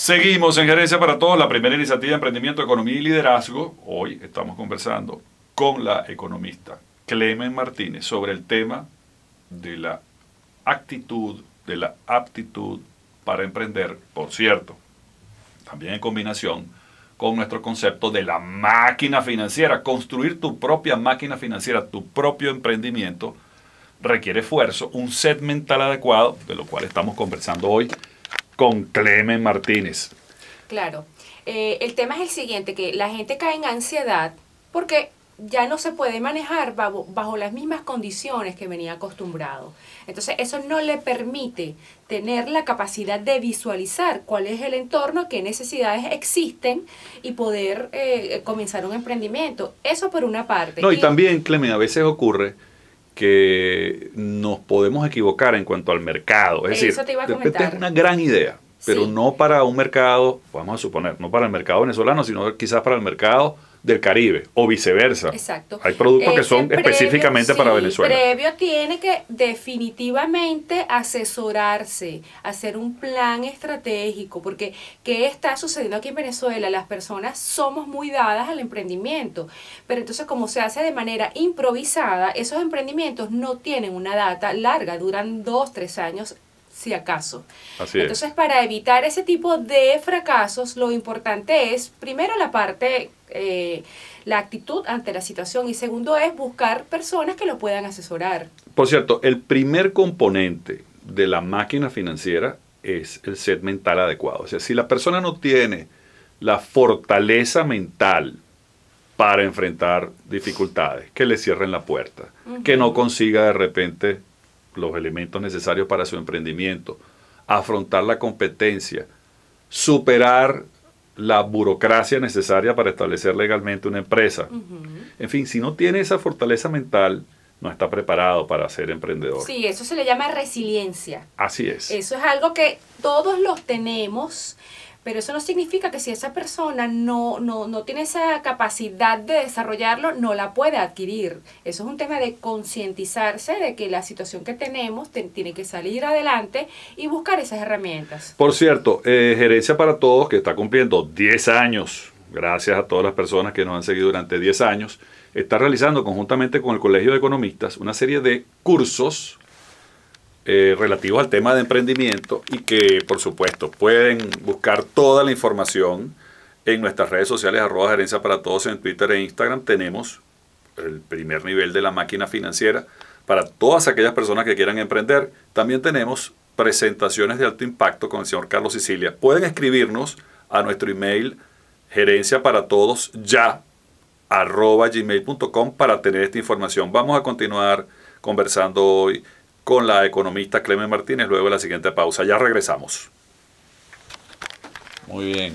Seguimos en Gerencia para Todos, la primera iniciativa de emprendimiento, economía y liderazgo. Hoy estamos conversando con la economista Clemen Martínez sobre el tema de la actitud, de la aptitud para emprender, por cierto, también en combinación con nuestro concepto de la máquina financiera. Construir tu propia máquina financiera, tu propio emprendimiento, requiere esfuerzo, un set mental adecuado, de lo cual estamos conversando hoy con Clemen Martínez. Claro. Eh, el tema es el siguiente, que la gente cae en ansiedad porque ya no se puede manejar bajo, bajo, las mismas condiciones que venía acostumbrado. Entonces eso no le permite tener la capacidad de visualizar cuál es el entorno, qué necesidades existen y poder eh, comenzar un emprendimiento. Eso por una parte. No, y, y también, Clemen, a veces ocurre que nos podemos equivocar en cuanto al mercado. Es decir, de es una gran idea, pero sí. no para un mercado, vamos a suponer, no para el mercado venezolano, sino quizás para el mercado del Caribe o viceversa. Exacto. Hay productos que son previo, específicamente sí, para Venezuela. Previo tiene que definitivamente asesorarse, hacer un plan estratégico, porque ¿qué está sucediendo aquí en Venezuela? Las personas somos muy dadas al emprendimiento, pero entonces como se hace de manera improvisada, esos emprendimientos no tienen una data larga, duran dos, tres años si acaso. Así Entonces, es. para evitar ese tipo de fracasos, lo importante es, primero, la parte, eh, la actitud ante la situación y segundo es buscar personas que lo puedan asesorar. Por cierto, el primer componente de la máquina financiera es el set mental adecuado. O sea, si la persona no tiene la fortaleza mental para enfrentar dificultades, que le cierren la puerta, uh -huh. que no consiga de repente los elementos necesarios para su emprendimiento, afrontar la competencia, superar la burocracia necesaria para establecer legalmente una empresa. Uh -huh. En fin, si no tiene esa fortaleza mental, no está preparado para ser emprendedor. Sí, eso se le llama resiliencia. Así es. Eso es algo que todos los tenemos, pero eso no significa que si esa persona no, no, no tiene esa capacidad de desarrollarlo, no la puede adquirir. Eso es un tema de concientizarse de que la situación que tenemos te, tiene que salir adelante y buscar esas herramientas. Por cierto, eh, Gerencia para Todos, que está cumpliendo 10 años, gracias a todas las personas que nos han seguido durante 10 años, está realizando conjuntamente con el Colegio de Economistas una serie de cursos eh, relativos al tema de emprendimiento y que, por supuesto, pueden buscar toda la información en nuestras redes sociales, arroba gerencia para todos en Twitter e Instagram. Tenemos el primer nivel de la máquina financiera para todas aquellas personas que quieran emprender. También tenemos presentaciones de alto impacto con el señor Carlos Sicilia. Pueden escribirnos a nuestro email gerencia para todos ya arroba gmail.com para tener esta información. Vamos a continuar conversando hoy con la economista Clemen Martínez luego de la siguiente pausa. Ya regresamos. Muy bien.